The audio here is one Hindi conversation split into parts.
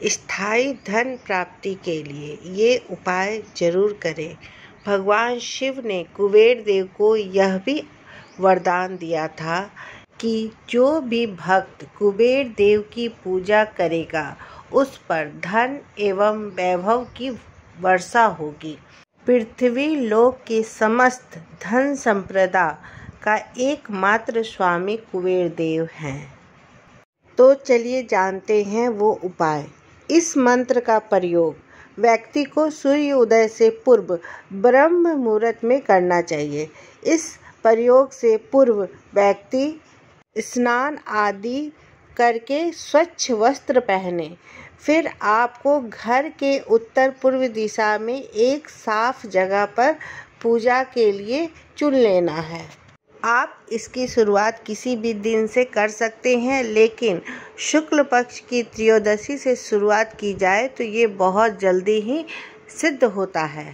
स्थायी धन प्राप्ति के लिए ये उपाय ज़रूर करें। भगवान शिव ने कुबेर देव को यह भी वरदान दिया था कि जो भी भक्त कुबेर देव की पूजा करेगा, उस पर धन एवं वैभव की वर्षा होगी। पृथ्वी लोक के समस्त धन संप्रदा का एकमात्र स्वामी कुबेर देव हैं। तो चलिए जानते हैं वो उपाय। इस मंत्र का प्रयोग व्यक्ति को सूर्य उदय से पूर्व ब्रह्म मुहूर्त में करना चाहिए। इस प्रयोग से पूर्व व्यक्ति स्नान आदि करके स्वच्छ वस्त्र पहने, फिर आपको घर के उत्तर पूर्व दिशा में एक साफ़ जगह पर पूजा के लिए चुन लेना है। आप इसकी शुरुआत किसी भी दिन से कर सकते हैं, लेकिन शुक्ल पक्ष की त्रयोदशी से शुरुआत की जाए तो ये बहुत जल्दी ही सिद्ध होता है।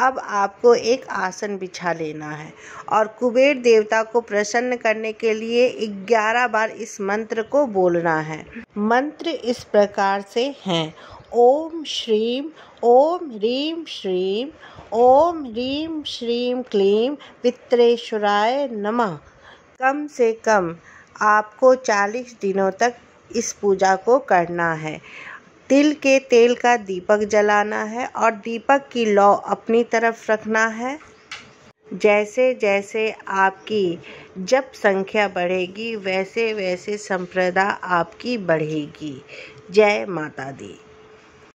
अब आपको एक आसन बिछा लेना है और कुबेर देवता को प्रसन्न करने के लिए ग्यारह बार इस मंत्र को बोलना है। मंत्र इस प्रकार से हैं। ओम श्रीम ओम ह्रीम श्रीम ओम ह्रीम श्रीम क्लीम वित्रेश्वराय नमः। कम से कम आपको चालीस दिनों तक इस पूजा को करना है। तिल के तेल का दीपक जलाना है और दीपक की लौ अपनी तरफ़ रखना है। जैसे जैसे आपकी जब संख्या बढ़ेगी, वैसे वैसे संप्रदा आपकी बढ़ेगी। जय माता दी।